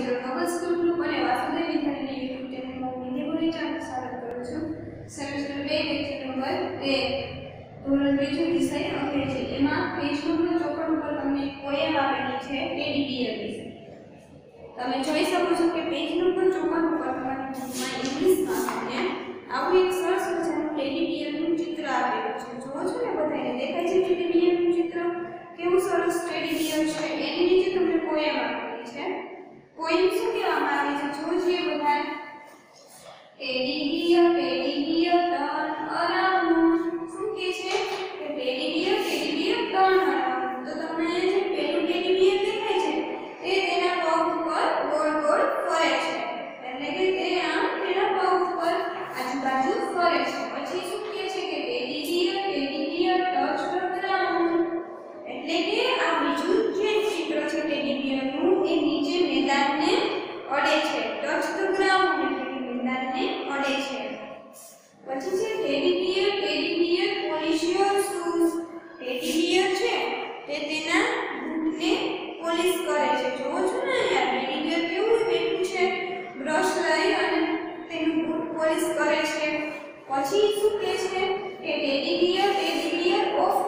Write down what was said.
મિત્રો Nobel school group અને Vasudev વિદ્યાલયની YouTube ચેનલમાં હું નિધિ સ્વાગત કરું છું. સેમેસ્ટર બે લેક્ચર નંબર બે, ધોરણ બીજું વિષય અંગ્રેજી. એમાં પેજ નંબર ચોપડ ઉપર તમને પોએમ આપેલી છે ટેડી વિશે. તમે જોઈ શકો છો કે પેજ નંબર ચોપડ ઉપર તમારી બુકમાં ઇંગ્લિશમાં તમને આવું એક સરસ મજાનું ટેડી ચિત્ર આપેલું છે. જુઓ છો ને બધાને દેખાય છે ટેડીબિયરનું ચિત્ર? કેવું સરસ ટેડી છે? એટલે આ બીજું જે ચિત્ર છે ટેડી બિયરનું એ નીચે મેદાનને અડે છે. ટચ ધ ગ્રાઉન્ડ એટલે કે મેદાનને અડે છે. પછી છે teddy bear teddy bear polish your shoes teddy bear છે તે તેના બૂટને પોલિશ કરે છે. જોવો છો ને અહીંયા ટેડી બિયર કેવું બેઠું છે, બ્રશ લઈ અને તેનું બૂટ પોલિશ કરે છે. પછી શું કહે છે? કે teddy bear teddy bear of